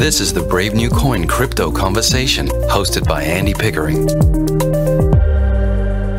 This is the Brave New Coin Crypto Conversation, hosted by Andy Pickering.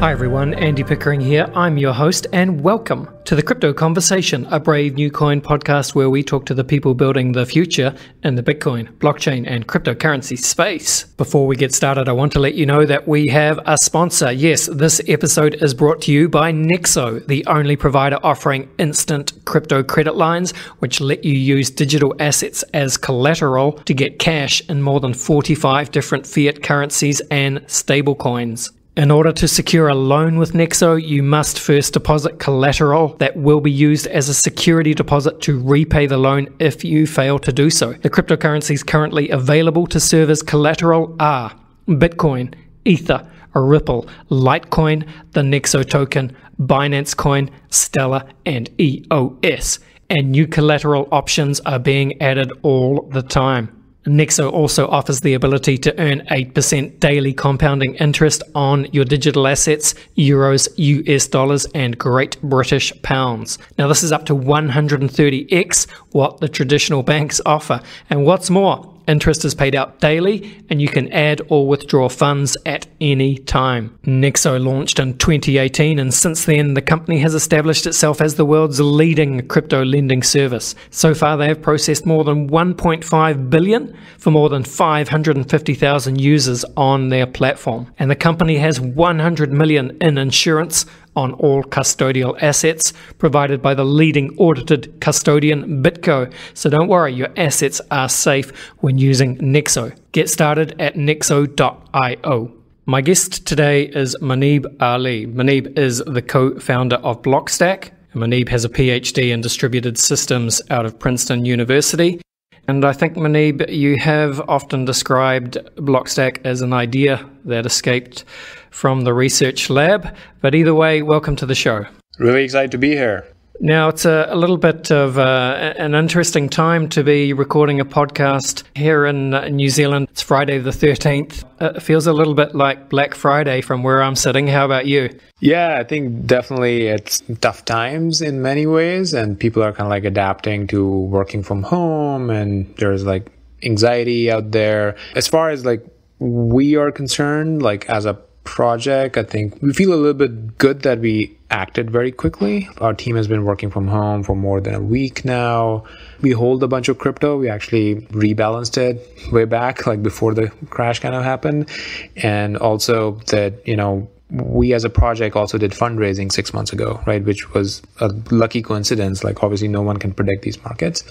Hi everyone, Andy Pickering here. I'm your host, and welcome to the Crypto Conversation, a Brave New Coin podcast where we talk to the people building the future in the Bitcoin, blockchain, and cryptocurrency space. Before we get started, I want to let you know that we have a sponsor. Yes, this episode is brought to you by Nexo, the only provider offering instant crypto credit lines, which let you use digital assets as collateral to get cash in more than 45 different fiat currencies and stablecoins. In order to secure a loan with Nexo, you must first deposit collateral that will be used as a security deposit to repay the loan if you fail to do so. The cryptocurrencies currently available to serve as collateral are Bitcoin, Ether, Ripple, Litecoin, the Nexo token, Binance Coin, Stellar, and EOS. And new collateral options are being added all the time. Nexo also offers the ability to earn 8% daily compounding interest on your digital assets, euros, US dollars, and Great British pounds. Now, this is up to 130x what the traditional banks offer. And what's more, Interest is paid out daily, and you can add or withdraw funds at any time. Nexo launched in 2018, and since then, the company has established itself as the world's leading crypto lending service. So far, they have processed more than 1.5 billion for more than 550,000 users on their platform. And the company has 100 million in insurance on all custodial assets provided by the leading audited custodian BitGo. So don't worry, your assets are safe when using Nexo. Get started at nexo.io. My guest today is Muneeb Ali. Muneeb is the co founder of Blockstack. Muneeb has a PhD in distributed systems out of Princeton University. And I think, Muneeb, you have often described Blockstack as an idea that escaped from the research lab. But either way, welcome to the show. Really excited to be here. Now, it's a, a little bit of uh, an interesting time to be recording a podcast here in uh, New Zealand. It's Friday the 13th. It feels a little bit like Black Friday from where I'm sitting. How about you? Yeah, I think definitely it's tough times in many ways, and people are kind of like adapting to working from home, and there's like anxiety out there. As far as like we are concerned, like as a project. I think we feel a little bit good that we acted very quickly. Our team has been working from home for more than a week now. We hold a bunch of crypto. We actually rebalanced it way back, like before the crash kind of happened. And also that, you know, we as a project also did fundraising six months ago, right? Which was a lucky coincidence. Like obviously no one can predict these markets,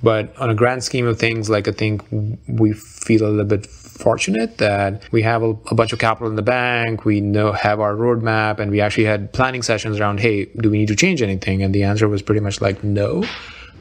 but on a grand scheme of things, like I think we feel a little bit fortunate that we have a, a, bunch of capital in the bank. We know have our roadmap, and we actually had planning sessions around, hey, do we need to change anything? And the answer was pretty much like no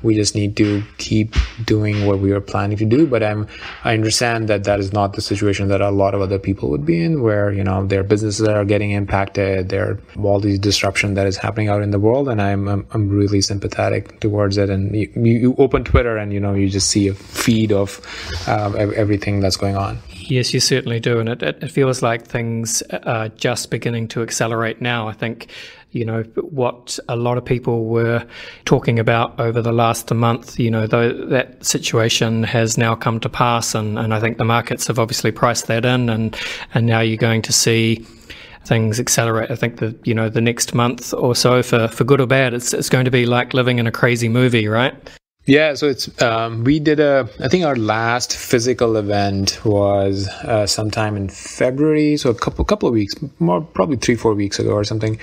we just need to keep doing what we are planning to do but i'm i understand that that is not the situation that a lot of other people would be in where you know their businesses are getting impacted there all these disruption that is happening out in the world and i'm i'm, I'm really sympathetic towards it and you, you, open twitter and you know you just see a feed of uh, everything that's going on Yes, you certainly do. And it, it, feels like things uh, are just beginning to accelerate now. I think you know, what a lot of people were talking about over the last month, you know, that situation has now come to pass and, and I think the markets have obviously priced that in and, and now you're going to see things accelerate. I think that, you know, the next month or so for, for good or bad, it's, it's going to be like living in a crazy movie, right? Yeah, so it's um, we did a. I think our last physical event was uh, sometime in February, so a couple couple of weeks, more probably three four weeks ago or something,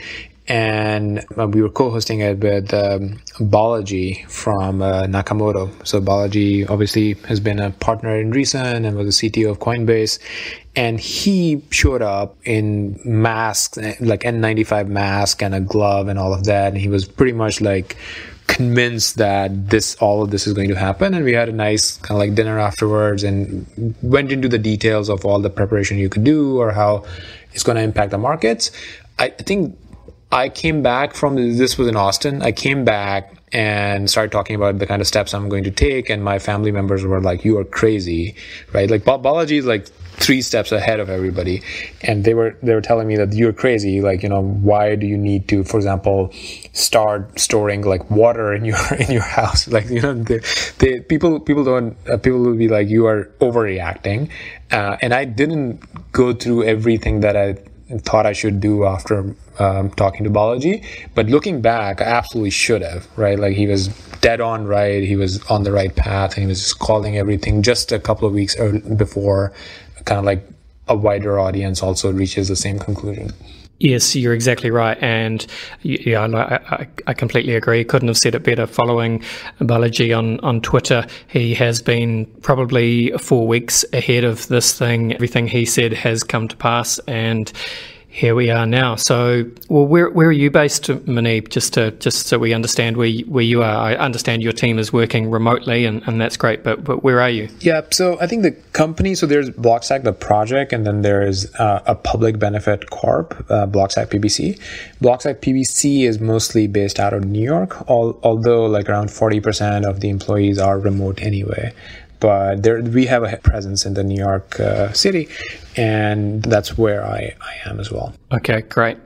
and uh, we were co-hosting it with um, Balaji from uh, Nakamoto. So Balaji obviously has been a partner in Andreessen and was the CTO of Coinbase, and he showed up in masks, like N95 mask and a glove and all of that, and he was pretty much like convinced that this all of this is going to happen and we had a nice kind of like dinner afterwards and went into the details of all the preparation you could do or how it's going to impact the markets i think I came back from this was in Austin. I came back and started talking about the kind of steps I'm going to take, and my family members were like, "You are crazy, right?" Like Balaji is like three steps ahead of everybody. And they were they were telling me that you're crazy. Like you know why do you need to for example start storing like water in your in your house? Like you know the, people people don't uh, people will be like you are overreacting. Uh, and i didn't go through everything that i thought i should do after um, talking to Balaji But looking back, I absolutely should have, right? Like he was dead on right. He was on the right path. And he was just calling everything just a couple of weeks before kind of like a wider audience also reaches the same conclusion. Yes, you're exactly right, and yeah, I, I, completely agree. Couldn't have said it better. Following Balaji on on Twitter, he has been probably four weeks ahead of this thing. Everything he said has come to pass, and here we are now. So, well, where where are you based, Muneeb? Just to just so we understand where you, where you are. I understand your team is working remotely, and, and that's great. But but where are you? Yeah. So I think the company. So there's Blockstack, the project, and then there is uh, a public benefit corp, uh, Blockstack PBC. Blockstack PBC is mostly based out of New York, all, although like around forty percent of the employees are remote anyway but there we have a presence in the New York uh, City, and that's where I, I am as well. Okay, great.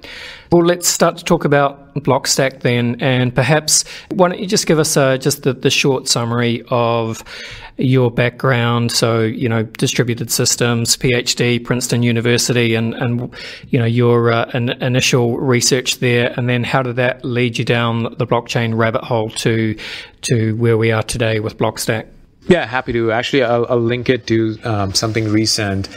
Well, let's start to talk about Blockstack then, and perhaps why don't you just give us uh, just the, the short summary of your background? So, you know, distributed systems, PhD, Princeton University, and and you know your uh, in, initial research there, and then how did that lead you down the blockchain rabbit hole to to where we are today with Blockstack? Yeah, happy to. Actually, I'll, I'll link it to um, something recent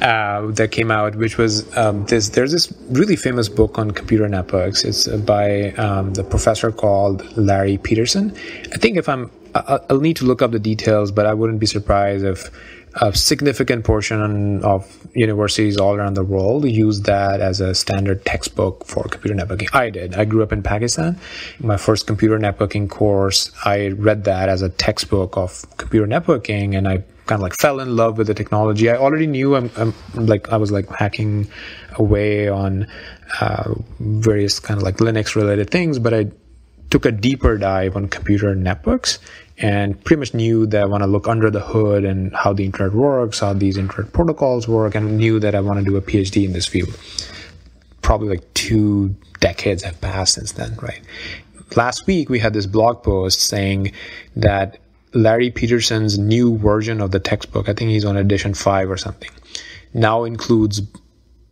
uh, that came out, which was um, this. There's this really famous book on computer networks. It's by um, the professor called Larry Peterson. I think if I'm, I'll need to look up the details, but I wouldn't be surprised if a significant portion of universities all around the world use that as a standard textbook for computer networking. I did. I grew up in Pakistan. My first computer networking course, I read that as a textbook of computer networking and I kind of like fell in love with the technology. I already knew I'm, I'm like I was like hacking away on uh, various kind of like Linux related things, but I took a deeper dive on computer networks and pretty much knew that I want to look under the hood and how the internet works, how these internet protocols work, and knew that I want to do a PhD in this field. Probably like two decades have passed since then, right? Last week we had this blog post saying that Larry Peterson's new version of the textbook, I think he's on edition five or something, now includes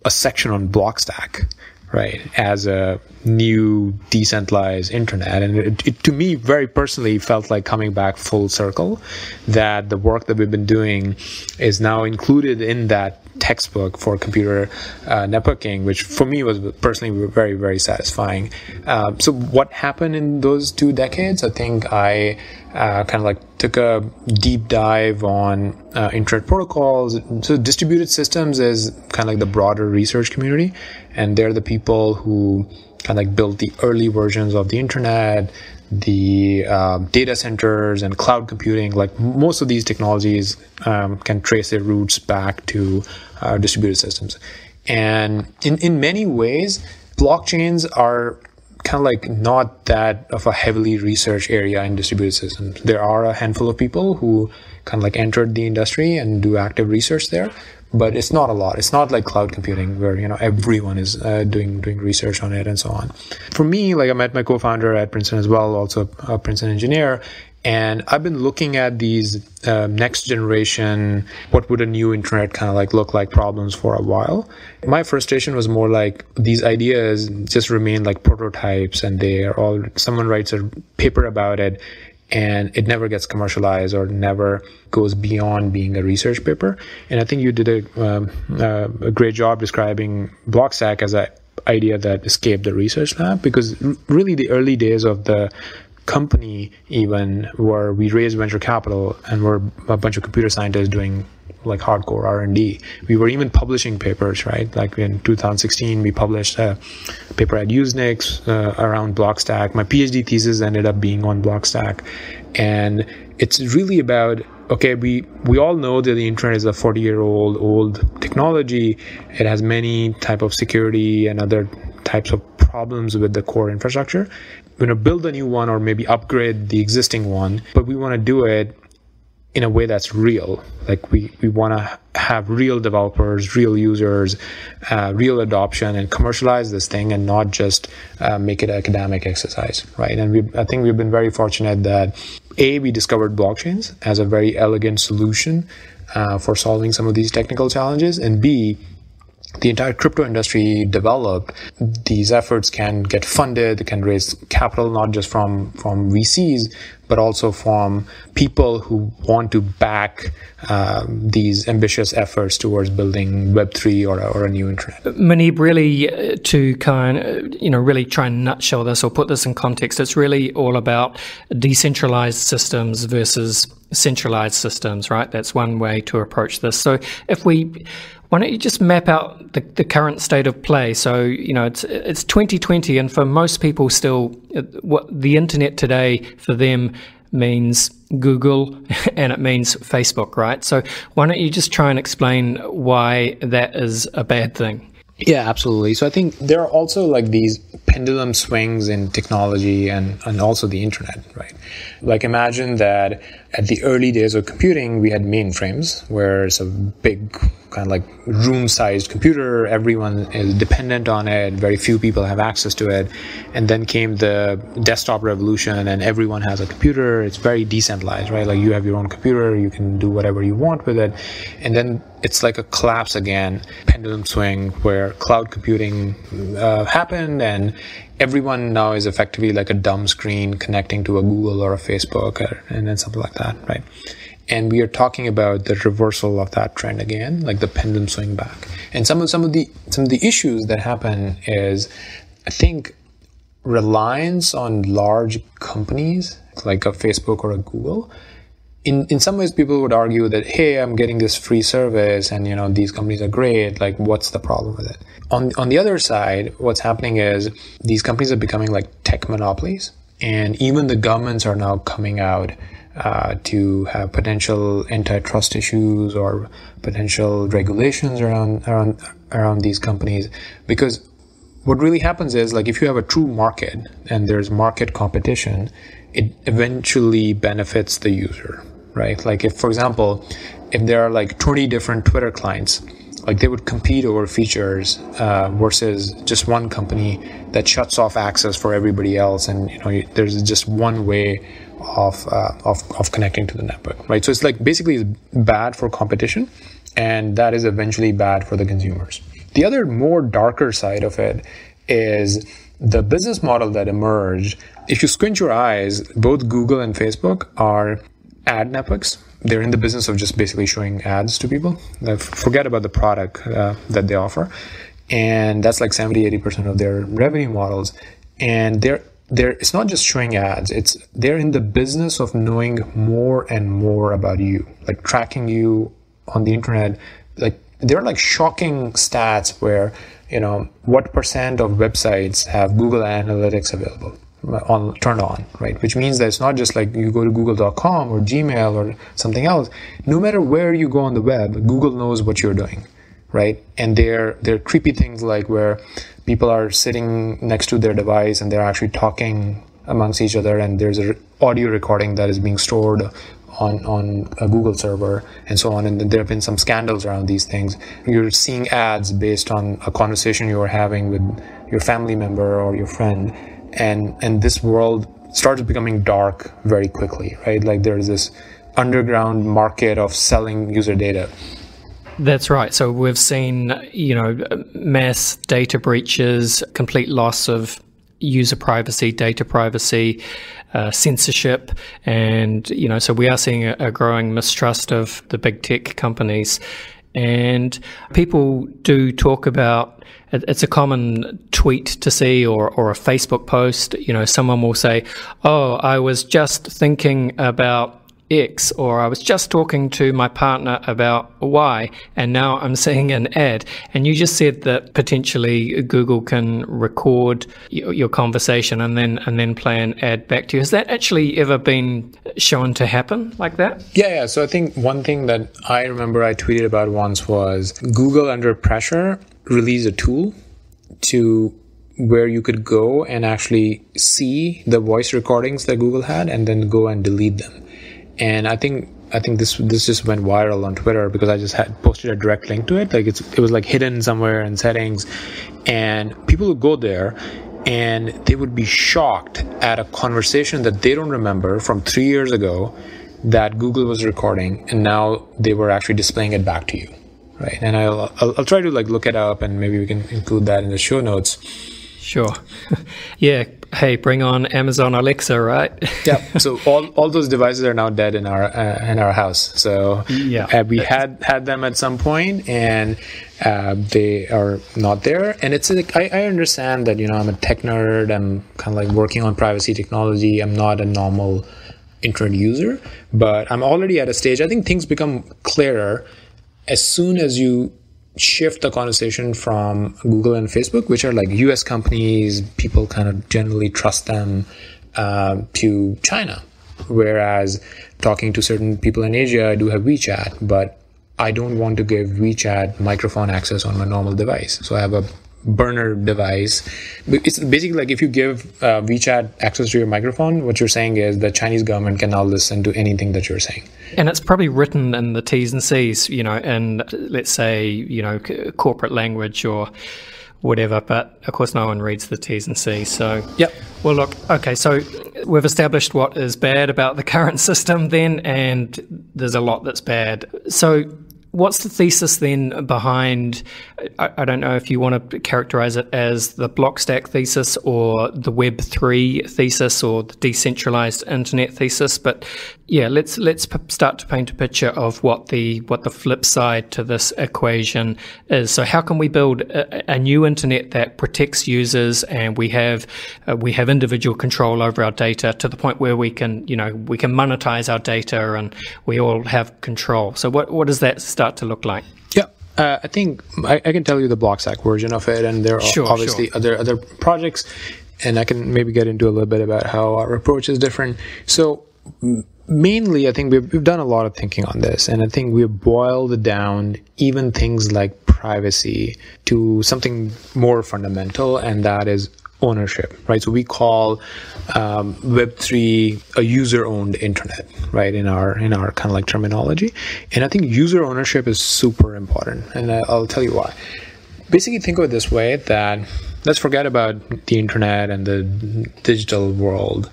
a section on Blockstack, right, as a new decentralized internet. And it, it, to me, very personally, felt like coming back full circle that the work that we've been doing is now included in that textbook for computer uh, networking, which for me was personally very, very satisfying. Uh, so, what happened in those two decades? I think I uh, kind of like took a deep dive on uh, internet protocols. So, distributed systems is kind of like the broader research community, and they're the people who kind of like built the early versions of the internet, the um, data centers and cloud computing, like most of these technologies um, can trace their roots back to uh, distributed systems. And in, in many ways, blockchains are kind of like not that of a heavily researched area in distributed systems. There are a handful of people who kind of like entered the industry and do active research there, but it's not a lot. It's not like cloud computing where you know everyone is uh, doing doing research on it and so on. For me, like I met my co-founder at Princeton as well, also a Princeton engineer, and I've been looking at these uh, next generation, what would a new internet kind of like look like problems for a while. My frustration was more like these ideas just remain like prototypes and they are all, someone writes a paper about it and it never gets commercialized or never goes beyond being a research paper. And I think you did a, um, uh, a great job describing Blockstack as an idea that escaped the research lab because really the early days of the company even where we raised venture capital and we're a bunch of computer scientists doing like hardcore R&D. We were even publishing papers, right? Like in 2016, we published a paper at Usenix uh, around Blockstack. My PhD thesis ended up being on Blockstack, and it's really about okay. We we all know that the internet is a 40 year old old technology. It has many type of security and other types of problems with the core infrastructure. We're going to build a new one or maybe upgrade the existing one, but we want to do it in a way that's real. Like we, we want to have real developers, real users, uh, real adoption, and commercialize this thing, and not just uh, make it an academic exercise, right? And we, I think we've been very fortunate that a we discovered blockchains as a very elegant solution uh, for solving some of these technical challenges, and b the entire crypto industry developed, these efforts can get funded, they can raise capital not just from from VCs, but also from people who want to back um, these ambitious efforts towards building Web three or, or a new internet. Muneeb, really, uh, to kind of, you know, really try and nutshell this or put this in context, it's really all about decentralized systems versus centralized systems, right? That's one way to approach this. So if we why don't you just map out the, the current state of play? So you know it's it's 2020, and for most people, still, uh, what the internet today for them means Google and it means Facebook, right? So why don't you just try and explain why that is a bad thing? Yeah, absolutely. So I think there are also like these pendulum swings in technology and, and also the internet, right? Like imagine that at the early days of computing, we had mainframes where it's a big kind of like room sized computer. Everyone is dependent on it. Very few people have access to it. And then came the desktop revolution and everyone has a computer. It's very decentralized, right? Like you have your own computer. You can do whatever you want with it. And then it's like a collapse again, pendulum swing where cloud computing uh, happened and everyone now is effectively like a dumb screen connecting to a Google or a Facebook or, and then something like that, right? And we are talking about the reversal of that trend again, like the pendulum swing back. And some of some of the some of the issues that happen is, I think, reliance on large companies like a Facebook or a Google. In, in some ways people would argue that hey i'm getting this free service and you know these companies are great. Like what's the problem with it? On on the other side, what's happening is these companies are becoming like tech monopolies, and even the governments are now coming out uh, to have potential antitrust issues or potential regulations around around around these companies. Because what really happens is like if you have a true market and there's market competition it eventually benefits the user right? Like if for example if there are like 20 different twitter clients like they would compete over features uh, versus just one company that shuts off access for everybody else and you know there's just one way of, uh, of, of connecting to the network right? So it's like basically bad for competition and that is eventually bad for the consumers. The other more darker side of it is the business model that emerged. If you squint your eyes both google and facebook are ad networks they're in the business of just basically showing ads to people. forget about the product uh, that they offer, and that's like 70, 80 percent of their revenue models. And they're they're it's not just showing ads; it's they're in the business of knowing more and more about you, like tracking you on the internet. Like there are like shocking stats where you know what percent of websites have Google Analytics available on turned on, right? Which means that it's not just like you go to google.com or Gmail or something else. No matter where you go on the web, Google knows what you're doing, right? And they're they're creepy things like where people are sitting next to their device and they're actually talking amongst each other and there's an audio recording that is being stored on, on a Google server and so on. And there have been some scandals around these things. You're seeing ads based on a conversation you were having with your family member or your friend and and this world starts becoming dark very quickly right like there's this underground market of selling user data that's right. So we've seen, you know, mass data breaches, complete loss of user privacy, data privacy, uh, censorship, and you know, so we are seeing a, a growing mistrust of the big tech companies. And people do talk about it's a common tweet to see or, or a Facebook post. You know, someone will say, Oh, I was just thinking about X, or I was just talking to my partner about Y, and now I'm seeing an ad. And you just said that potentially Google can record your, conversation and then and then play an ad back to you. Has that actually ever been shown to happen like that? Yeah, yeah. So I think one thing that I remember I tweeted about once was Google under pressure released a tool to where you could go and actually see the voice recordings that Google had and then go and delete them. And I think I think this this just went viral on Twitter because I just had posted a direct link to it. Like it's it was like hidden somewhere in settings, and people would go there and they would be shocked at a conversation that they don't remember from three years ago that Google was recording, and now they were actually displaying it back to you, right? And I'll I'll, I'll try to like look it up, and maybe we can include that in the show notes. Sure. yeah. Hey, bring on Amazon Alexa, right? yeah. So all, all those devices are now dead in our uh, in our house. So yeah, uh, we had had them at some point, and uh, they are not there. And it's like I, I understand that you know I'm a tech nerd. I'm kind of like working on privacy technology. I'm not a normal internet user, but I'm already at a stage. I think things become clearer as soon as you shift the conversation from Google and Facebook, which are like US companies, people kind of generally trust them, uh, to China. Whereas talking to certain people in Asia, I do have WeChat, but I don't want to give WeChat microphone access on my normal device. So I have a burner device. It's basically like if you give uh, WeChat access to your microphone, what you're saying is the Chinese government can now listen to anything that you're saying. And it's probably written in the T's and C's, you know, and let's say, you know, corporate language or whatever, but of course no one reads the T's and C's. So, yep. Well, look, okay, so we've established what is bad about the current system then, and there's a lot that's bad. So, what's the thesis then behind? I, I, don't know if you want to characterize it as the Blockstack thesis or the Web three thesis or the decentralized internet thesis, but yeah, let's let's start to paint a picture of what the what the flip side to this equation is. So, how can we build a, a new internet that protects users and we have uh, we have individual control over our data to the point where we can you know we can monetize our data and we all have control. So, what what does that start to look like? Yeah. Uh, I think I, I, can tell you the Blockstack version of it, and there are sure, obviously sure. other other projects, and I can maybe get into a little bit about how our approach is different. So mainly, I think we've, we've done a lot of thinking on this, and I think we've boiled down even things like privacy to something more fundamental, and that is ownership, right? So we call um, Web3 a user-owned internet, right? In our in our kind of like terminology, and I think user ownership is super important, and I'll tell you why. Basically, think of it this way: that let's forget about the internet and the digital world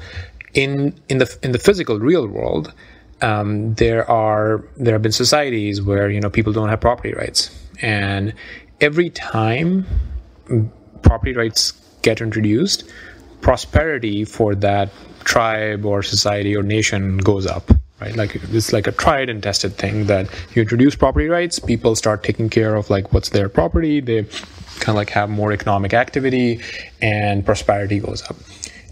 in in the in the physical real world, um, there are there have been societies where you know people don't have property rights, and every time property rights get introduced, prosperity for that tribe or society or nation goes up. Right? Like it's like a tried and tested thing that you introduce property rights, people start taking care of like what's their property, they kind of like have more economic activity, and prosperity goes up.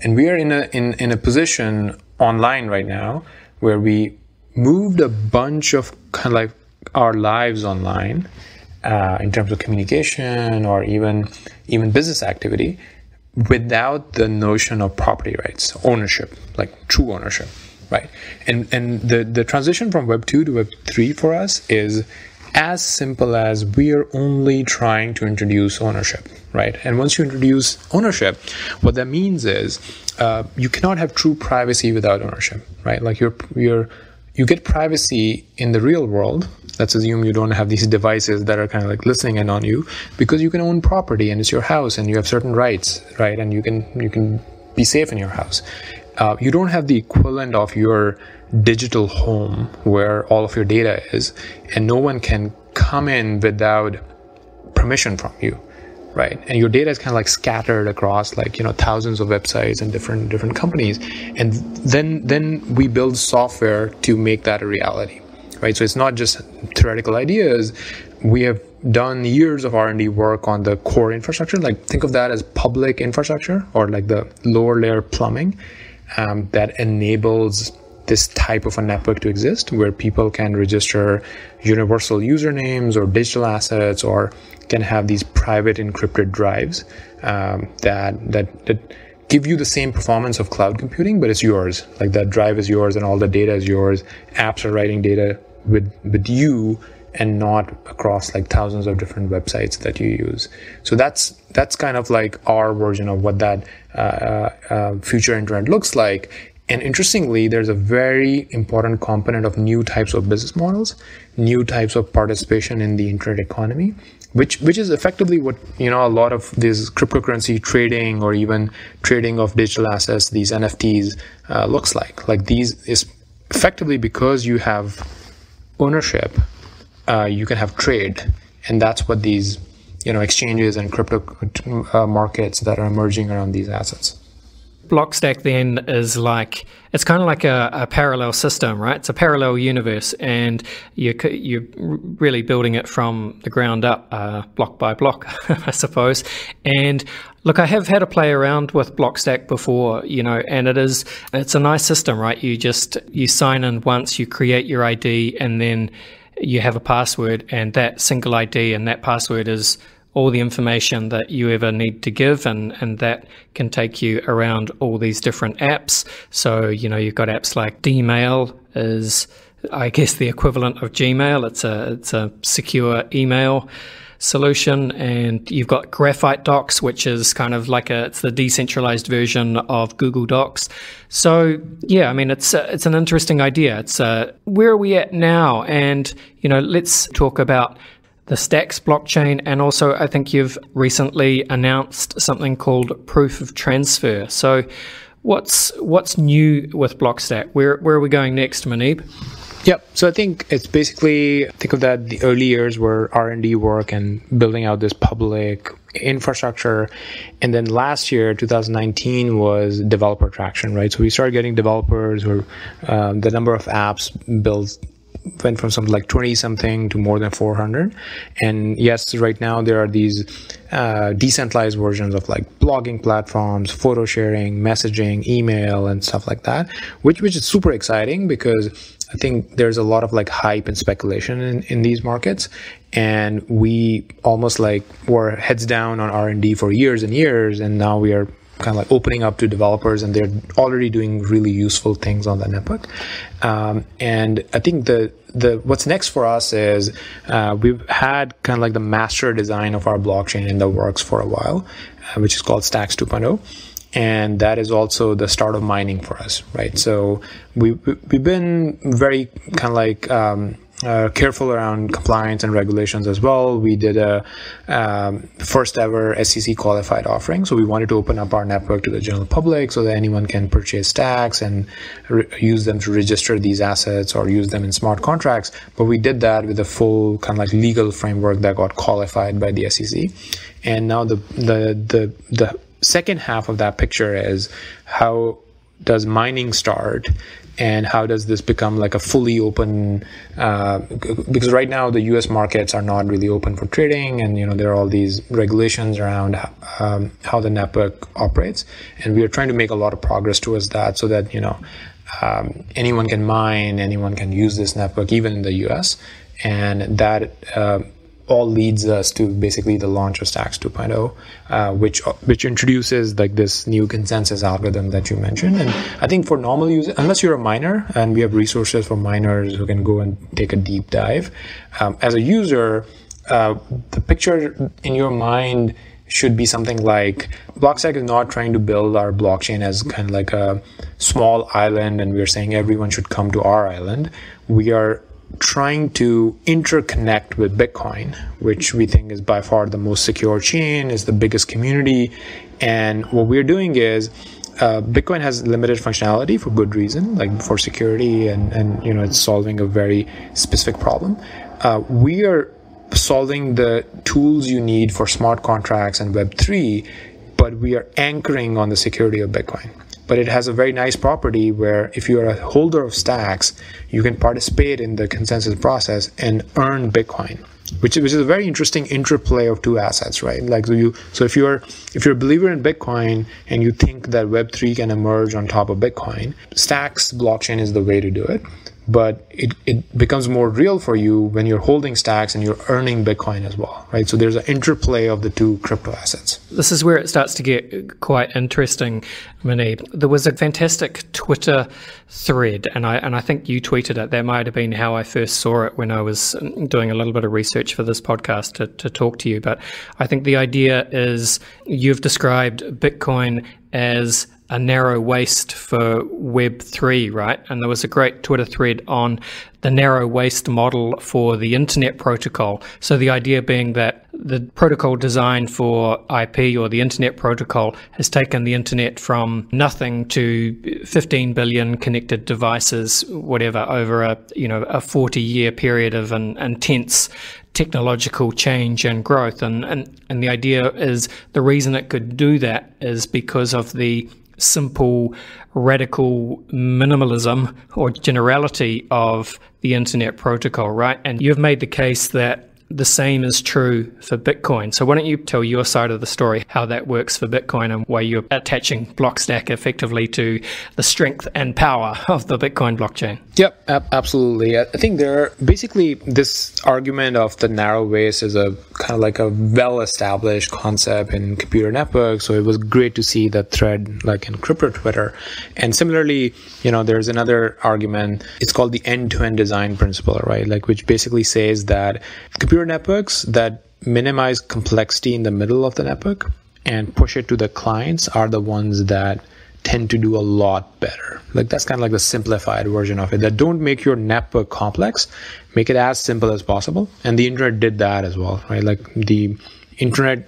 And we are in a in, in a position online right now where we moved a bunch of kind of like our lives online uh, in terms of communication or even even business activity without the notion of property rights, ownership, like true ownership, right? And and the the transition from Web two to Web three for us is as simple as we are only trying to introduce ownership right? And once you introduce ownership, what that means is uh, you cannot have true privacy without ownership, right? Like you're you're you get privacy in the real world. Let's assume you don't have these devices that are kind of like listening in on you because you can own property and it's your house and you have certain rights, right? And you can you can be safe in your house. Uh, you don't have the equivalent of your digital home where all of your data is, and no one can come in without permission from you right. And your data is kind of like scattered across like you know thousands of websites and different different companies. And then then we build software to make that a reality. Right? So it's not just theoretical ideas. We have done years of r&d work on the core infrastructure. Like think of that as public infrastructure or like the lower layer plumbing um, that enables this type of a network to exist where people can register universal usernames or digital assets or can have these private encrypted drives um, that, that that give you the same performance of cloud computing but it's yours. Like that drive is yours and all the data is yours. Apps are writing data with with you and not across like thousands of different websites that you use. So that's that's kind of like our version of what that uh, uh, future internet looks like. And interestingly, there's a very important component of new types of business models, new types of participation in the internet economy, which which is effectively what you know a lot of this cryptocurrency trading or even trading of digital assets, these NFTs, uh, looks like. Like these is effectively because you have ownership, uh, you can have trade, and that's what these you know exchanges and crypto uh, markets that are emerging around these assets. Blockstack then is like it's kind of like a, a, parallel system, right? It's a parallel universe, and you're you're really building it from the ground up, uh, block by block, I suppose. And look, I have had a play around with Blockstack before, you know, and it is it's a nice system, right? You just you sign in once, you create your ID, and then you have a password, and that single ID and that password is all the information that you ever need to give and, and that can take you around all these different apps. So, you know, you've got apps like Dmail is I guess the equivalent of Gmail. It's a it's a secure email solution and you've got graphite docs which is kind of like a it's the decentralized version of google docs so yeah i mean it's a, it's an interesting idea it's uh, where are we at now and you know let's talk about the Stacks blockchain, and also I think you've recently announced something called proof of transfer. So, what's what's new with Blockstack? Where where are we going next, Muneeb? Yep. So I think it's basically think of that the early years were R and D work and building out this public infrastructure, and then last year, 2019, was developer traction, right? So we started getting developers, or um, the number of apps built went from something like 20 something to more than 400 and yes right now there are these uh, decentralized versions of like blogging platforms photo sharing messaging email and stuff like that which which is super exciting because i think there's a lot of like hype and speculation in, in these markets. And we almost like were heads down on r&d for years and years and now we are kind of like opening up to developers and they're already doing really useful things on the network. Um, and I think the the what's next for us is uh, we've had kind of like the master design of our blockchain in the works for a while, uh, which is called Stacks 2.0 and that is also the start of mining for us right so we we've been very kind of like um, uh, careful around compliance and regulations as well. We did a um, first ever SEC qualified offering, so we wanted to open up our network to the general public so that anyone can purchase stacks and re- use them to register these assets or use them in smart contracts. But we did that with a full kind of like legal framework that got qualified by the SEC. And now the the the the second half of that picture is how does mining start and how does this become like a fully open uh, because right now the us markets are not really open for trading and you know there are all these regulations around um, how the network operates. And we are trying to make a lot of progress towards that so that you know um, anyone can mine anyone can use this network even in the us and that uh, all leads us to basically the launch of Stacks 2.0, uh, which which introduces like this new consensus algorithm that you mentioned. And I think for normal users, unless you're a miner, and we have resources for miners who can go and take a deep dive, um, as a user, uh, the picture in your mind should be something like Blockstack is not trying to build our blockchain as kind of like a small island, and we're saying everyone should come to our island. We are trying to interconnect with Bitcoin, which we think is by far the most secure chain, is the biggest community. And what we're doing is uh, Bitcoin has limited functionality for good reason, like for security, and, and you know it's solving a very specific problem. Uh, we are solving the tools you need for smart contracts and Web three, but we are anchoring on the security of Bitcoin but it has a very nice property where if you are a holder of stacks, you can participate in the consensus process and earn Bitcoin. Which, which is a very interesting interplay of two assets, right? Like so you so if you're if you're a believer in Bitcoin and you think that Web three can emerge on top of Bitcoin, Stacks blockchain is the way to do it but it, it becomes more real for you when you're holding stacks and you're earning Bitcoin as well, right? So there's an interplay of the two crypto assets. This is where it starts to get quite interesting, Muneeb. There was a fantastic Twitter thread, and I and I think you tweeted it. That might have been how I first saw it when I was um, doing a little bit of research for this podcast to, to talk to you. But I think the idea is you've described Bitcoin as a narrow waist for Web3, right? And there was a great Twitter thread on the narrow waist model for the internet protocol. So the idea being that the protocol designed for IP or the internet protocol has taken the internet from nothing to 15 billion connected devices, whatever, over a, you know, a 40 year period of an intense technological change and growth. And, and, and the idea is the reason it could do that is because of the simple, radical minimalism or generality of the internet protocol, right? And you've made the case that the same is true for Bitcoin. So why don't you tell your side of the story, how that works for Bitcoin and why you're attaching Blockstack effectively to the strength and power of the Bitcoin blockchain? Yep, ab- absolutely. I think there are basically this argument of the narrow waist is a kind of like a well-established concept in computer networks. So it was great to see that thread like in crypto Twitter. And similarly, you know, there's another argument. It's called the end-to-end design principle, right? Like which basically says that computer networks that minimize complexity in the middle of the network and push it to the clients are the ones that tend to do a lot better. Like that's kind of like the simplified version of it. That don't make your network complex, make it as simple as possible. And the internet did that as well, right? Like the internet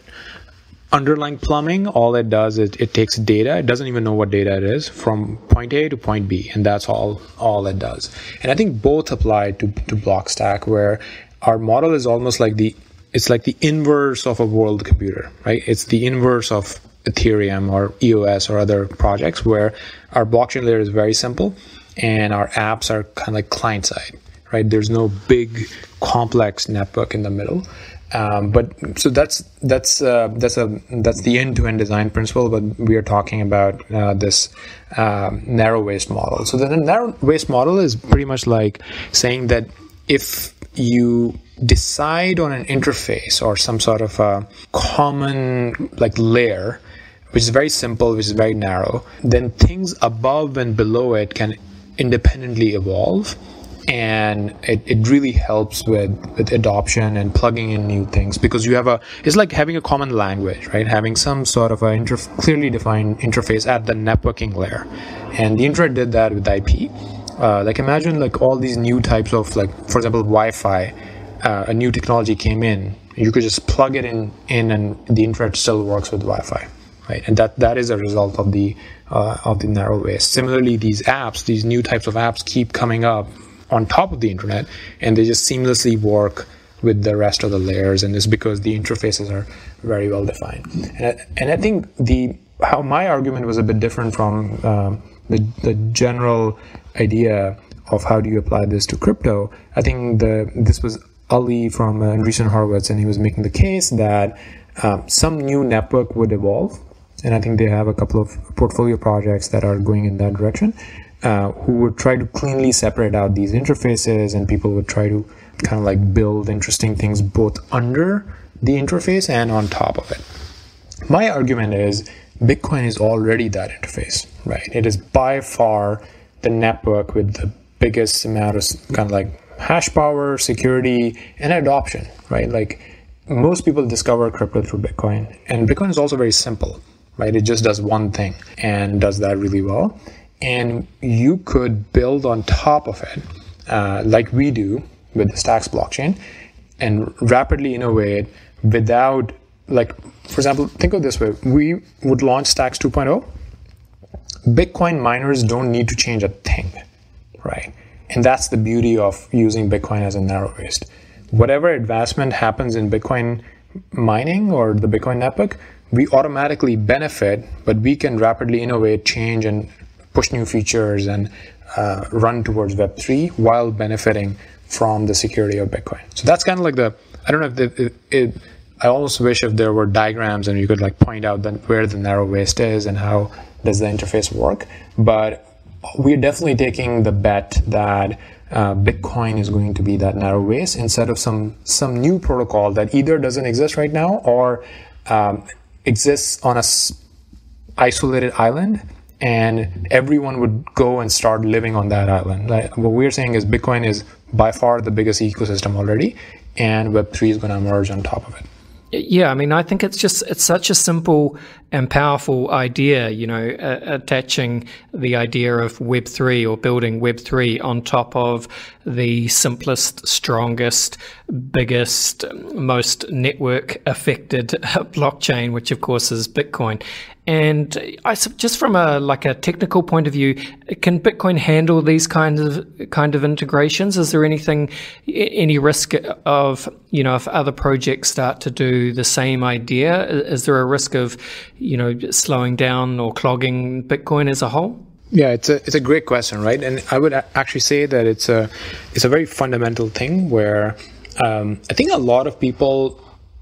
underlying plumbing, all it does is it takes data. It doesn't even know what data it is from point A to point B, and that's all all it does. And I think both apply to to Blockstack, where our model is almost like the it's like the inverse of a world computer, right? It's the inverse of Ethereum or EOS or other projects where our blockchain layer is very simple and our apps are kind of like client side, right? There's no big complex network in the middle. Um, but so that's that's uh, that's a that's the end-to-end design principle. But we are talking about uh, this uh, narrow waist model. So the narrow waist model is pretty much like saying that if you decide on an interface or some sort of a common like layer which is very simple which is very narrow then things above and below it can independently evolve and it, it really helps with with adoption and plugging in new things because you have a it's like having a common language right? Having some sort of a inter- clearly defined interface at the networking layer. And the internet did that with ip uh, like imagine like all these new types of like for example wi-fi uh, a new technology came in. You could just plug it in in and the internet still works with wi-fi right? And that that is a result of the uh, of the narrow waist similarly these apps these new types of apps keep coming up on top of the internet and they just seamlessly work with the rest of the layers and it's because the interfaces are very well defined. And I, and I think the how my argument was a bit different from um, the, the general idea of how do you apply this to crypto, I think the this was Ali from uh, Andreessen Horowitz, and he was making the case that um, some new network would evolve, and I think they have a couple of portfolio projects that are going in that direction, uh, who would try to cleanly separate out these interfaces, and people would try to kind of like build interesting things both under the interface and on top of it. My argument is Bitcoin is already that interface, right? It is by far the network with the biggest amount of kind of like hash power, security, and adoption, right? Like most people discover crypto through Bitcoin, and Bitcoin is also very simple, right? It just does one thing and does that really well. And you could build on top of it, uh, like we do with the Stacks blockchain, and rapidly innovate without, like, for example, think of this way: we would launch Stacks 2.0 Bitcoin miners don't need to change a thing, right? And that's the beauty of using Bitcoin as a narrow waist. Whatever advancement happens in Bitcoin mining or the Bitcoin network, we automatically benefit, but we can rapidly innovate, change, and push new features and uh, run towards Web3 while benefiting from the security of Bitcoin. So that's kind of like the, I don't know if the, it, it I almost wish if there were diagrams and you could like point out then where the narrow waist is and how does the interface work. But we're definitely taking the bet that uh, Bitcoin is going to be that narrow waist instead of some some new protocol that either doesn't exist right now or um, exists on a isolated island and everyone would go and start living on that island. Like, what we're saying is Bitcoin is by far the biggest ecosystem already, and Web3 is going to emerge on top of it. Yeah, I mean, I think it's just it's such a simple and powerful idea. You know, uh, attaching the idea of Web three or building Web three on top of the simplest, strongest, biggest, most network affected blockchain, which of course is Bitcoin. And I just from a like a technical point of view, can Bitcoin handle these kinds of kind of integrations? Is there anything, any risk of you know if other projects start to do the same idea? Is there a risk of you know slowing down or clogging Bitcoin as a whole? Yeah, it's a it's a great question, right? And I would actually say that it's a it's a very fundamental thing where um, I think a lot of people,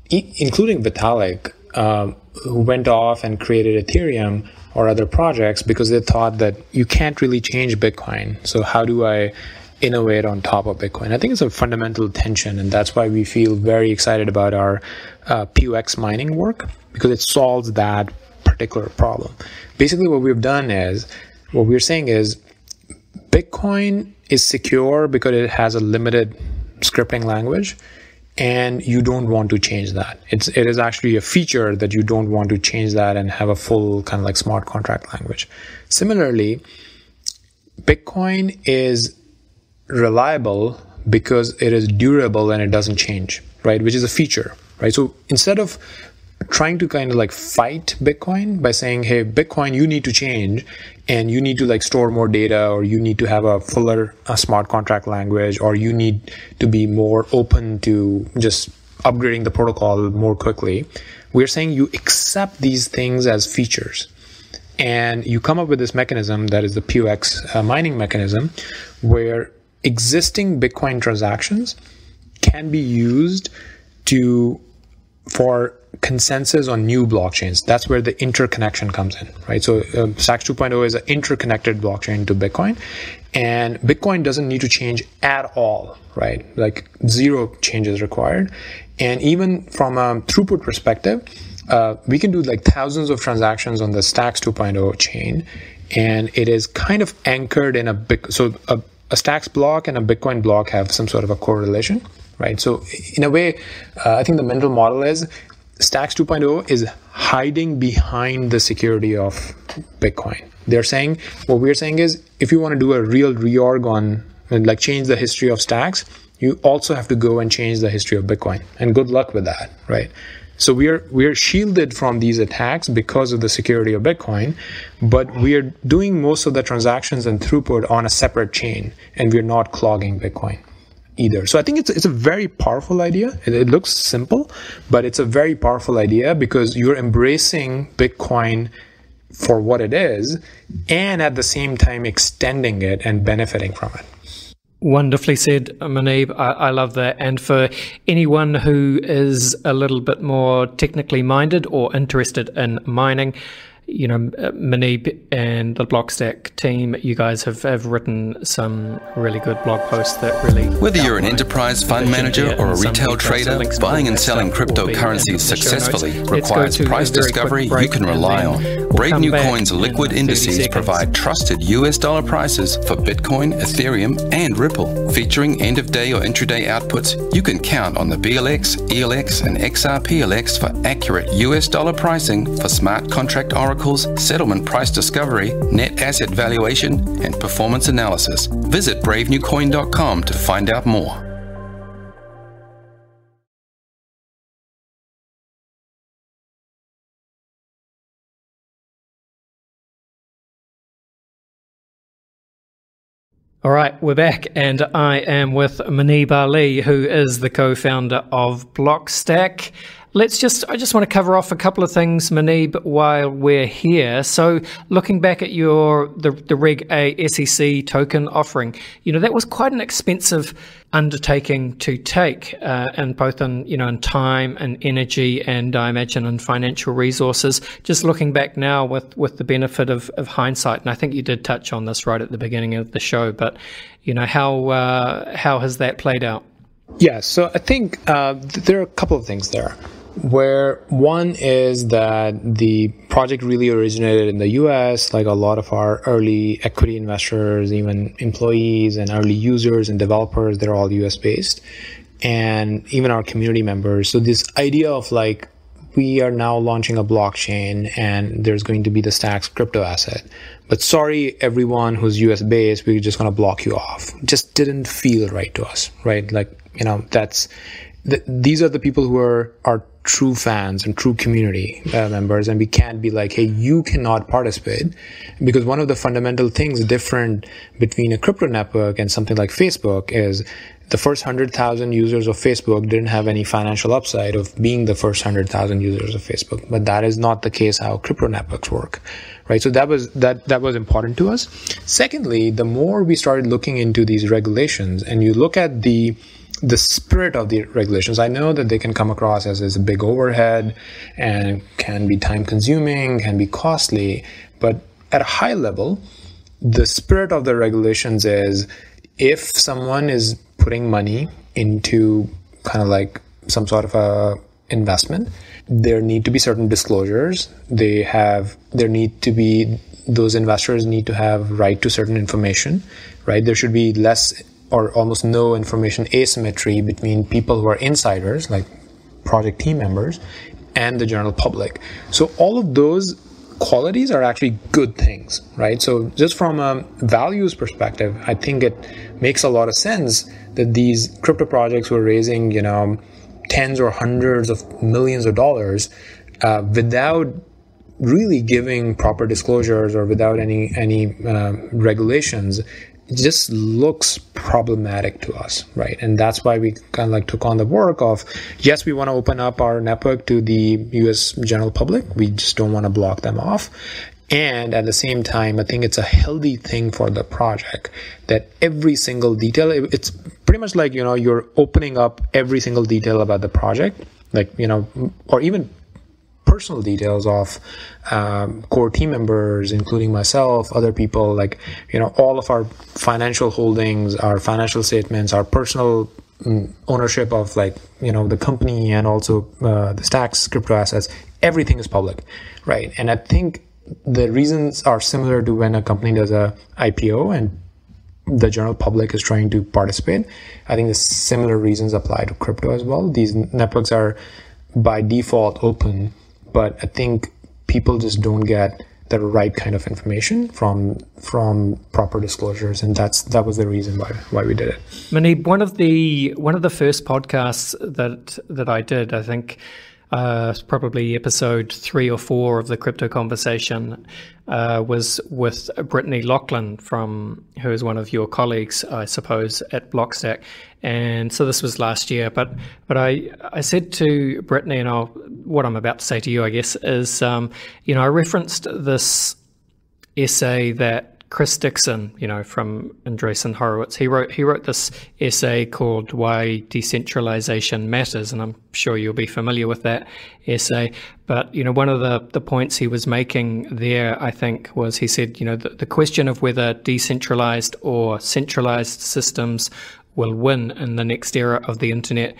including Vitalik, um, who went off and created Ethereum or other projects because they thought that you can't really change Bitcoin. So how do I innovate on top of Bitcoin? I think it's a fundamental tension, and that's why we feel very excited about our uh, POX mining work because it solves that particular problem. Basically, what we've done is what we're saying is Bitcoin is secure because it has a limited scripting language and you don't want to change that. It's it is actually a feature that you don't want to change that and have a full kind of like smart contract language. Similarly, Bitcoin is reliable because it is durable and it doesn't change, right? Which is a feature, right? So instead of trying to kind of like fight Bitcoin by saying, hey, Bitcoin, you need to change and you need to like store more data or you need to have a fuller a smart contract language or you need to be more open to just upgrading the protocol more quickly. We're saying you accept these things as features and you come up with this mechanism that is the POX uh, mining mechanism where existing Bitcoin transactions can be used to for consensus on new blockchains. That's where the interconnection comes in, right? So uh, Stacks 2.0 is an interconnected blockchain to Bitcoin, and Bitcoin doesn't need to change at all, right? Like zero changes required. And even from a throughput perspective, uh, we can do like thousands of transactions on the Stacks 2.0 chain, and it is kind of anchored in a big. So a, a Stacks block and a Bitcoin block have some sort of a correlation right? So in a way, uh, I think the mental model is Stacks 2.0 is hiding behind the security of Bitcoin. They're saying what we're saying is if you want to do a real reorg on and like change the history of Stacks, you also have to go and change the history of Bitcoin. And good luck with that, right? So we're we're shielded from these attacks because of the security of Bitcoin, but we're doing most of the transactions and throughput on a separate chain, and we're not clogging Bitcoin either. So I think it's it's a very powerful idea. It, it, looks simple, but it's a very powerful idea because you're embracing Bitcoin for what it is and at the same time extending it and benefiting from it. Wonderfully said, Muneeb. I, I, love that. And for anyone who is a little bit more technically minded or interested in mining, you know, Muneeb and the Blockstack team, you guys have, have written some really good blog posts that really. Whether you're an enterprise fund manager or a retail trader, buying and selling cryptocurrencies successfully requires price discovery you can rely on. Brave New Coin's liquid indices provide trusted US dollar prices for Bitcoin, Ethereum, and Ripple. Featuring end of day or intraday outputs, you can count on the BLX, ELX, and XRPLX for accurate US dollar pricing for smart contract oracles, settlement price discovery, net asset valuation, and performance analysis. Visit bravenewcoin.com to find out more. All right, we're back, and I am with Muneeb Ali, who is the co-founder of Blockstack. Let's just, I just want to cover off a couple of things, Muneeb, while we're here. So looking back at your, the, the Reg A SEC token offering, you know, that was quite an expensive undertaking to take, uh, and both in, you know, in time and energy and I imagine in financial resources. Just looking back now with, with the benefit of, of hindsight, and I think you did touch on this right at the beginning of the show, but, you know, how, uh, how has that played out? Yeah, so I think uh, there are a couple of things there where one is that the project really originated in the US, like a lot of our early equity investors, even employees and early users and developers, they're all US based. and even our community members. So this idea of like we are now launching a blockchain and there's going to be the stacks crypto asset. But sorry, everyone who's US based, we're just going to block you off. Just didn't feel right to us, right? Like, you know, that's, the, these are the people who are, are true fans and true community uh, members. And we can't be like, hey, you cannot participate. Because one of the fundamental things different between a crypto network and something like Facebook is the first 100,000 users of Facebook didn't have any financial upside of being the first 100,000 users of Facebook. But that is not the case how crypto networks work, right? So that was, that, that was important to us. Secondly, the more we started looking into these regulations and you look at the, the spirit of the regulations. I know that they can come across as, as a big overhead and can be time consuming, can be costly, but at a high level, the spirit of the regulations is if someone is putting money into kind of like some sort of a investment, there need to be certain disclosures. They have there need to be those investors need to have right to certain information, right? There should be less or almost no information asymmetry between people who are insiders, like project team members, and the general public. So all of those qualities are actually good things, right? So just from a values perspective, I think it makes a lot of sense that these crypto projects were raising, you know, tens or hundreds of millions of dollars uh, without really giving proper disclosures or without any any uh, regulations just looks problematic to us, right? And that's why we kind of like took on the work of yes, we want to open up our network to the US general public. We just don't want to block them off. And at the same time, I think it's a healthy thing for the project that every single detail, it's pretty much like, you know, you're opening up every single detail about the project, like, you know, or even personal details of um, core team members, including myself, other people, like, you know, all of our financial holdings, our financial statements, our personal mm, ownership of like, you know, the company and also uh, the stacks, crypto assets, everything is public, right? And I think the reasons are similar to when a company does a IPO and the general public is trying to participate. I think the similar reasons apply to crypto as well. These networks are by default open but I think people just don't get the right kind of information from from proper disclosures and that's that was the reason why why we did it. Muneeb, one of the one of the first podcasts that that I did I think uh, probably episode three or four of the crypto conversation uh, was with Brittany Laughlin from who is one of your colleagues, I suppose, at Blockstack, and so this was last year. But but I I said to Brittany, and I'll, what I'm about to say to you, I guess, is um, you know I referenced this essay that Chris Dixon, you know, from Andreessen Horowitz, he wrote he wrote this essay called "Why Decentralization Matters," and I'm sure you'll be familiar with that essay. But you know, one of the the points he was making there, I think, was he said, you know, the, the question of whether decentralized or centralized systems will win in the next era of the internet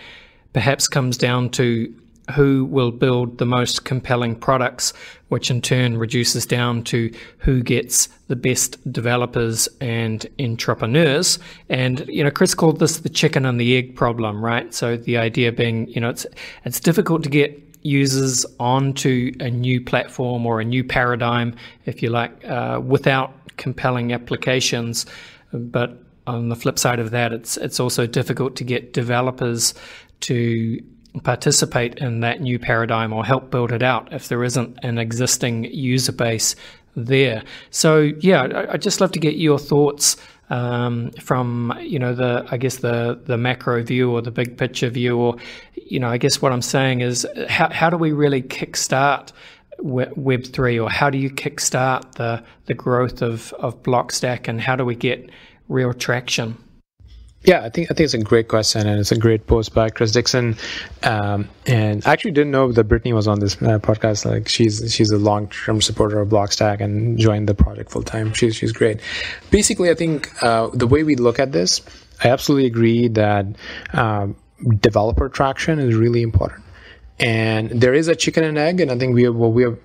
perhaps comes down to who will build the most compelling products, which in turn reduces down to who gets the best developers and entrepreneurs. And you know, Chris called this the chicken and the egg problem, right? So the idea being, you know, it's it's difficult to get users onto a new platform or a new paradigm, if you like, uh, without compelling applications, but on the flip side of that, it's it's also difficult to get developers to participate in that new paradigm or help build it out if there isn't an existing user base there. So yeah, I, would just love to get your thoughts um, from you know the I guess the the macro view or the big picture view, or you know I guess what I'm saying is how how do we really kickstart Web three, or how do you kickstart the the growth of of Blockstack, and how do we get real traction? Yeah, I think I think it's a great question, and it's a great post by Chris Dixon. Um, and I actually didn't know that Brittany was on this uh, podcast. Like she's she's a long term supporter of Blockstack and joined the project full time. She's she's great. Basically, I think uh, the way we look at this, I absolutely agree that um, developer traction is really important. And there is a chicken and egg, and I think we have, what we have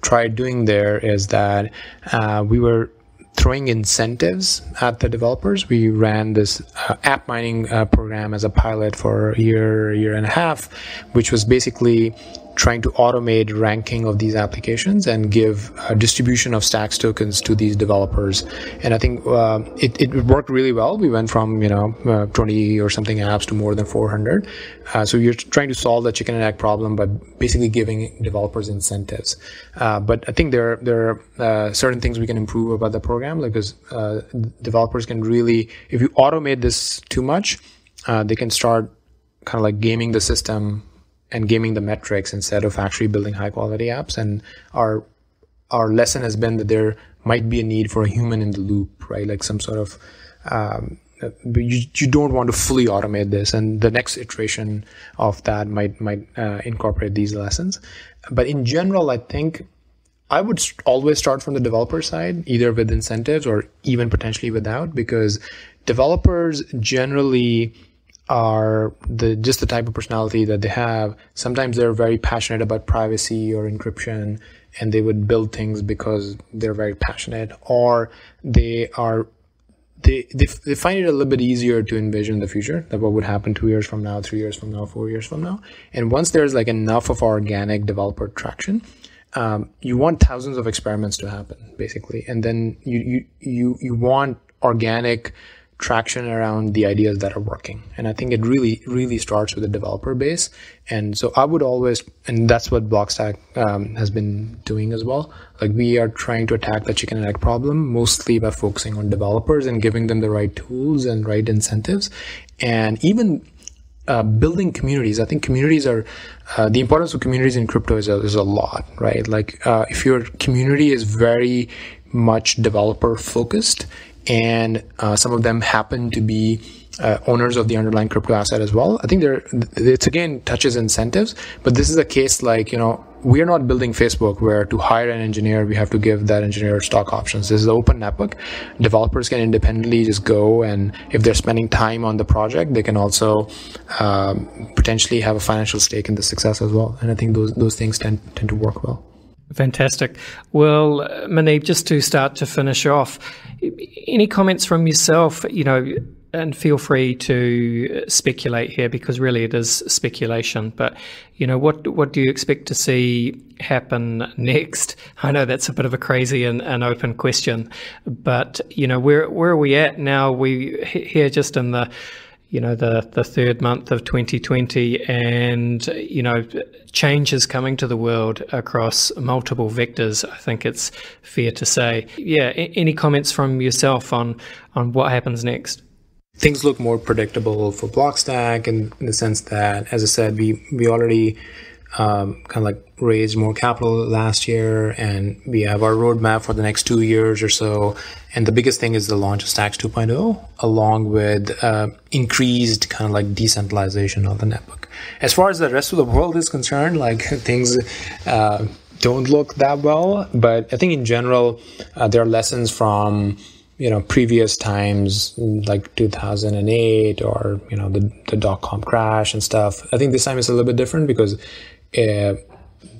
tried doing there is that uh, we were throwing incentives at the developers. We ran this uh, app mining uh, program as a pilot for a year, year and a half, which was basically trying to automate ranking of these applications and give a distribution of stacks tokens to these developers. And I think uh, it, it worked really well. We went from you know uh, 20 or something apps to more than 400. Uh, so you're trying to solve the chicken and egg problem by basically giving developers incentives. Uh, but I think there there are uh, certain things we can improve about the program, because uh, developers can really, if you automate this too much, they can start kind of like gaming the system and gaming the metrics instead of actually building high quality apps. And our our lesson has been that there might be a need for a human in the loop, right? Like some sort of um, you, you don't want to fully automate this, and the next iteration of that might might uh, incorporate these lessons. But in general, I think I would always start from the developer side, either with incentives or even potentially without, because developers generally are the just the type of personality that they have. Sometimes they're very passionate about privacy or encryption, and they would build things because they're very passionate, or they are they, they, they find it a little bit easier to envision the future that what would happen two years from now three years from now four years from now and once there's like enough of organic developer traction um, you want thousands of experiments to happen basically and then you you you, you want organic traction around the ideas that are working. And I think it really, really starts with the developer base. And so I would always, and that's what Blockstack um, has been doing as well. Like we are trying to attack the chicken and egg problem mostly by focusing on developers and giving them the right tools and right incentives. And even uh, building communities. I think communities are uh, the importance of communities in crypto is a, is a lot, right? Like uh, if your community is very much developer focused and uh, some of them happen to be uh, owners of the underlying crypto asset as well. I think there, it's again touches incentives, but this is a case like you know we are not building Facebook where to hire an engineer we have to give that engineer stock options. This is an open network. Developers can independently just go and if they're spending time on the project, they can also um, potentially have a financial stake in the success as well. And I think those those things tend tend to work well. Fantastic. Well, uh, Muneeb, just to start to finish off, any comments from yourself? You know, and feel free to uh, speculate here because really it is speculation. But you know, what what do you expect to see happen next? I know that's a bit of a crazy and, and open question, but you know, where where are we at now? We here just in the you know the the third month of 2020 and you know change is coming to the world across multiple vectors i think it's fair to say. Yeah any comments from yourself on on what happens next? Things look more predictable for blockstack in, in the sense that as i said we we already um, kind of like raised more capital last year and we have our roadmap for the next two years or so. And the biggest thing is the launch of stacks 2.0 along with uh, increased kind of like decentralization of the network. As far as the rest of the world is concerned like things uh, don't look that well but i think in general uh, there are lessons from you know previous times like 2008 or you know the, the dot-com crash and stuff. I think this time is a little bit different because uh,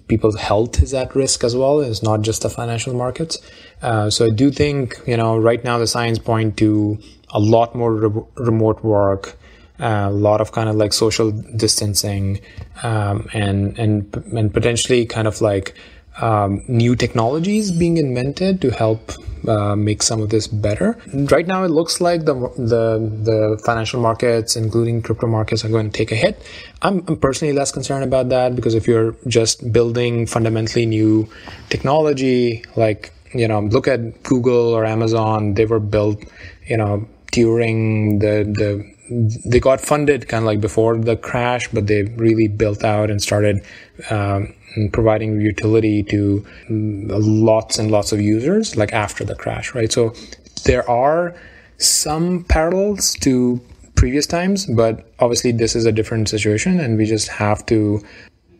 people's health is at risk as well. It's not just the financial markets. Uh, so I do think you know right now the signs point to a lot more re- remote work, uh, a lot of kind of like social distancing, um, and and and potentially kind of like um, new technologies being invented to help uh, make some of this better. Right now, it looks like the the the financial markets, including crypto markets, are going to take a hit. I'm, I'm personally less concerned about that because if you're just building fundamentally new technology, like you know, look at Google or Amazon, they were built, you know, during the the they got funded kind of like before the crash, but they really built out and started um, providing utility to mm, lots and lots of users like after the crash, right? So there are some parallels to previous times, but obviously this is a different situation and we just have to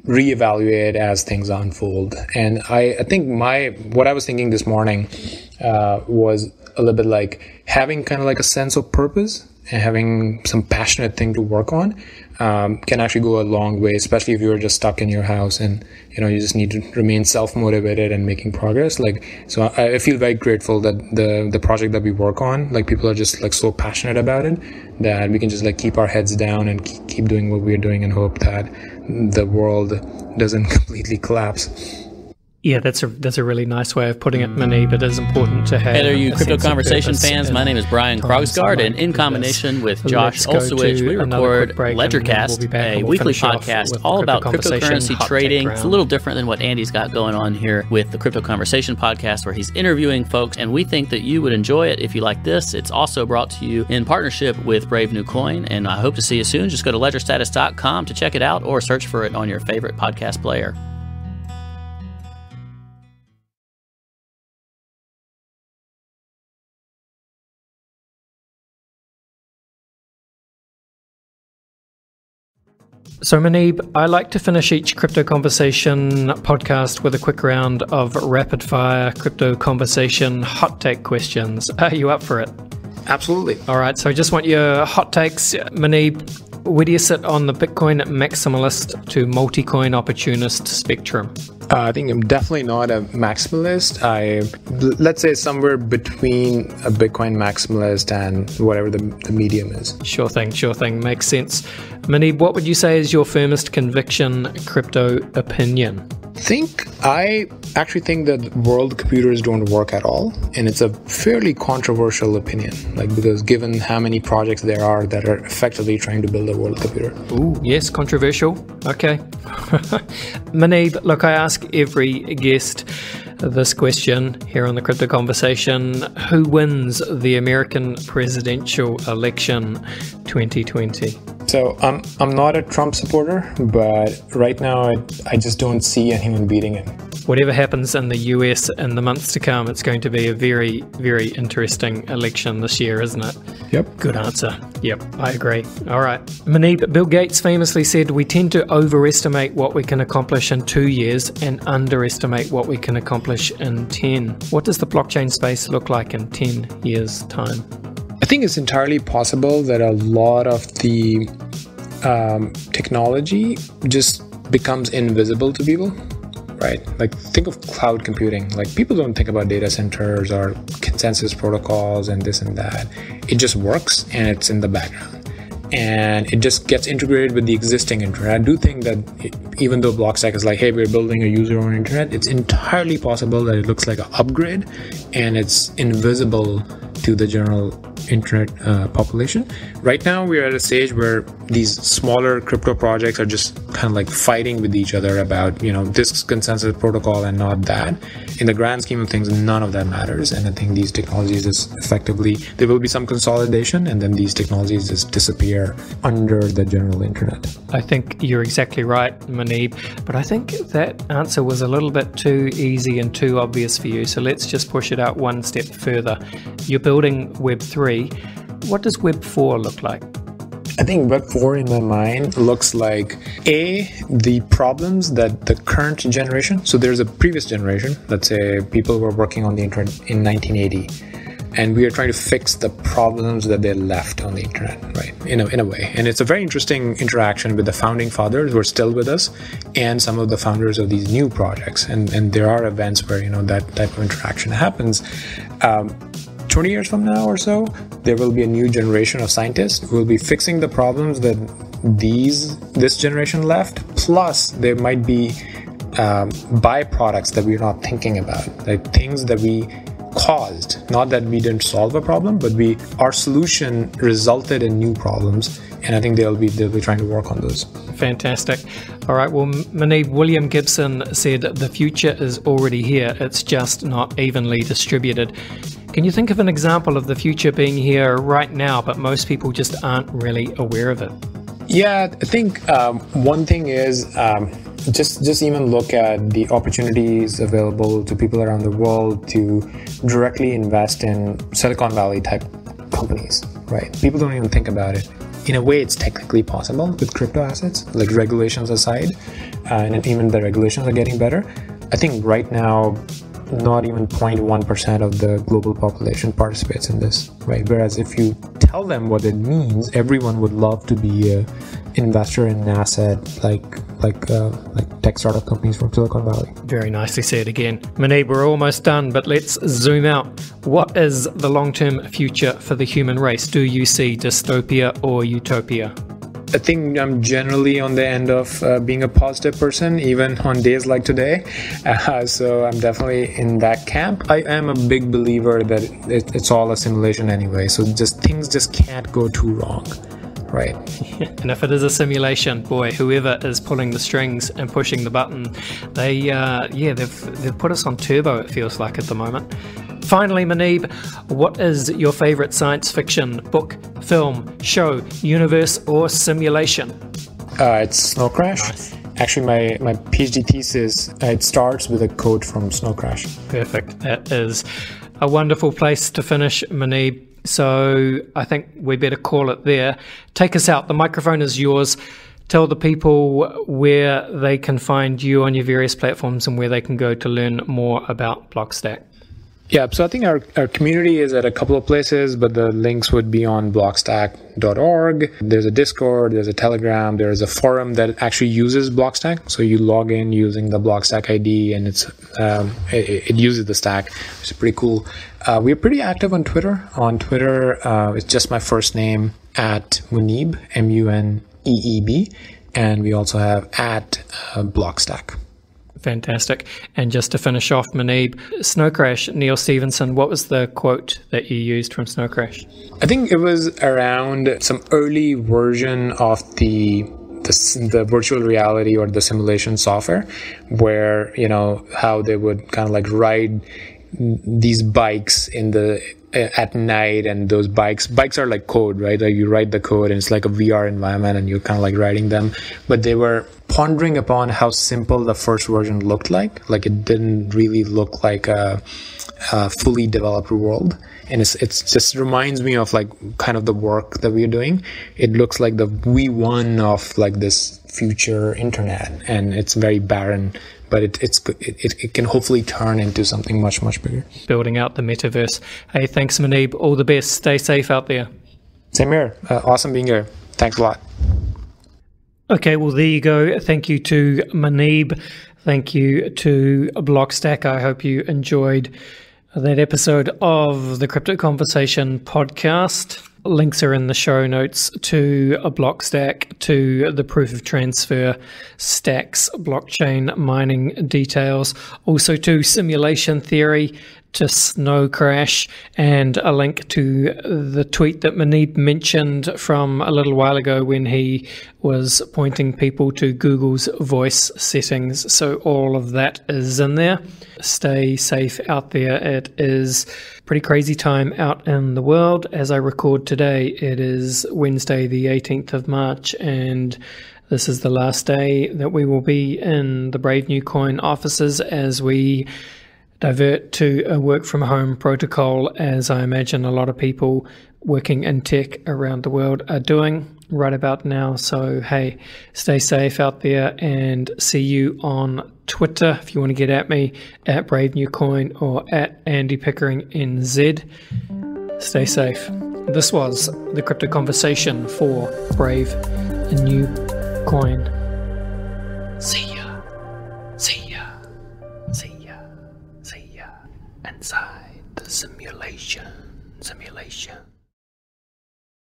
reevaluate as things unfold. And I, I think my what I was thinking this morning uh, was a little bit like having kind of like a sense of purpose and having some passionate thing to work on um, can actually go a long way, especially if you're just stuck in your house and you know you just need to remain self motivated and making progress. Like, so I, I, feel very grateful that the the project that we work on, like people are just like so passionate about it that we can just like keep our heads down and keep doing what we're doing and hope that the world doesn't completely collapse. Yeah, that's a that's a really nice way of putting it, Mani. But it is important to have. Hey there, you crypto conversation fans. My name is Brian Krogsgaard, and in combination with Josh Olszewicz, we record Ledgercast, we'll a weekly podcast all about cryptocurrency trading. It's a little different than what Andy's got going on here with the Crypto Conversation podcast, where he's interviewing folks, and we think that you would enjoy it if you like this. It's also brought to you in partnership with Brave New Coin, and I hope to see you soon. Just go to ledgerstatus.com to check it out, or search for it on your favorite podcast player. So, Muneeb, I like to finish each crypto conversation podcast with a quick round of rapid fire crypto conversation hot take questions. Are you up for it? Absolutely. All right. So, I just want your hot takes. Muneeb, where do you sit on the Bitcoin maximalist to multi coin opportunist spectrum? Uh, I think I'm definitely not a maximalist. I let's say somewhere between a Bitcoin maximalist and whatever the, the medium is. Sure thing, sure thing. Makes sense. Muneeb, what would you say is your firmest conviction crypto opinion? think I actually think that world computers don't work at all, and it's a fairly controversial opinion. Like because given how many projects there are that are effectively trying to build a world computer. Ooh, yes, controversial. Okay, Muneeb, look, I ask every guest this question here on the Crypto Conversation Who wins the American presidential election 2020? So I'm I'm not a Trump supporter, but right now I, I just don't see anyone beating him. Whatever happens in the US in the months to come, it's going to be a very, very interesting election this year, isn't it? Yep. Good answer. Yep, I agree. All right. Muneeb, Bill Gates famously said, We tend to overestimate what we can accomplish in two years and underestimate what we can accomplish in 10. What does the blockchain space look like in 10 years' time? I think it's entirely possible that a lot of the um, technology just becomes invisible to people right? Like think of cloud computing. Like people don't think about data centers or consensus protocols and this and that. It just works and it's in the background. And it just gets integrated with the existing internet. I do think that it, even though Blockstack is like, hey, we're building a user-owned internet, it's entirely possible that it looks like an upgrade and it's invisible to the general internet uh, population. Right now, we're at a stage where these smaller crypto projects are just kind of like fighting with each other about, you know, this consensus protocol and not that. In the grand scheme of things, none of that matters. And I think these technologies is effectively, there will be some consolidation and then these technologies just disappear under the general internet. I think you're exactly right, Muneeb. But I think that answer was a little bit too easy and too obvious for you. So let's just push it out one step further. You're building Web3 what does Web 4 look like? I think Web 4 in my mind looks like A, the problems that the current generation, so there's a previous generation, let's say people were working on the internet in 1980, and we are trying to fix the problems that they left on the internet, right? In a, in a way. And it's a very interesting interaction with the founding fathers who are still with us and some of the founders of these new projects. And, and there are events where, you know, that type of interaction happens. Um, 20 years from now or so, there will be a new generation of scientists who will be fixing the problems that these this generation left. Plus, there might be um, byproducts that we're not thinking about, like things that we caused. Not that we didn't solve a problem, but we our solution resulted in new problems, and I think they'll be they'll be trying to work on those. Fantastic. All right. Well, Muneeb William Gibson said the future is already here. It's just not evenly distributed. Can you think of an example of the future being here right now, but most people just aren't really aware of it? Yeah, I think um, one thing is um, just just even look at the opportunities available to people around the world to directly invest in Silicon Valley type companies. Right? People don't even think about it. In a way, it's technically possible with crypto assets, like regulations aside, uh, and even the regulations are getting better. I think right now not even 0.1% of the global population participates in this, right? Whereas if you tell them what it means, everyone would love to be a investor in an asset like like uh, like tech startup companies from Silicon Valley. Very nicely said again. Muneeb, we're almost done, but let's zoom out. What is the long-term future for the human race? Do you see dystopia or utopia? I think I'm generally on the end of uh, being a positive person, even on days like today. Uh, so I'm definitely in that camp. I am a big believer that it, it's all a simulation anyway. So just things just can't go too wrong. Right. and if it is a simulation, boy, whoever is pulling the strings and pushing the button, they, uh, yeah, they've, they've put us on turbo, it feels like at the moment. Finally, Muneeb, what is your favorite science fiction book, film, show, universe, or simulation? Uh, it's Snow Crash. Nice. Actually, my, my PhD thesis uh, it starts with a quote from Snow Crash. Perfect. That is a wonderful place to finish, Muneeb. So I think we better call it there. Take us out. The microphone is yours. Tell the people where they can find you on your various platforms and where they can go to learn more about Blockstack. Yeah, so I think our, our community is at a couple of places, but the links would be on blockstack.org. There's a Discord, there's a Telegram, there's a forum that actually uses Blockstack. So you log in using the Blockstack ID and it's um, it, it, uses the stack, which is pretty cool. Uh, we're pretty active on Twitter. On Twitter, uh, it's just my first name at Muneeb, M U N E E B. And we also have at uh, Blockstack. Fantastic. And just to finish off, Muneeb, Snow Crash, Neal Stephenson, what was the quote that you used from Snow Crash? I think it was around some early version of the the, the, virtual reality or the simulation software where you know how they would kind of like ride these bikes in the at night and those bikes bikes are like code right? Like you write the code and it's like a vr environment and you're kind of like writing them. But they were pondering upon how simple the first version looked like. Like it didn't really look like a, a fully developed world and it's it's just reminds me of like kind of the work that we're doing it looks like the v1 of like this future internet and it's very barren but it, it's it, it can hopefully turn into something much much bigger. Building out the metaverse. Hey, thanks, Muneeb. All the best. Stay safe out there. Same here. Uh, awesome being here. Thanks a lot. Okay, well there you go. Thank you to Muneeb. Thank you to Blockstack. I hope you enjoyed that episode of the Crypto Conversation podcast. Links are in the show notes to a Blockstack, to the proof of transfer stacks, blockchain mining details, also to simulation theory, to Snow Crash and a link to the tweet that Muneeb mentioned from a little while ago when he was pointing people to Google's voice settings. So all of that is in there. Stay safe out there. It is pretty crazy time out in the world. As I record today, it is Wednesday, the 18th of March, and this is the last day that we will be in the Brave New Coin offices as we divert to a work from home protocol, as I imagine a lot of people working in tech around the world are doing right about now. So, hey, stay safe out there and see you on Twitter if you want to get at me at Brave New Coin or at Andy Pickering NZ. Stay safe. This was the Crypto Conversation for Brave New Coin. See ya.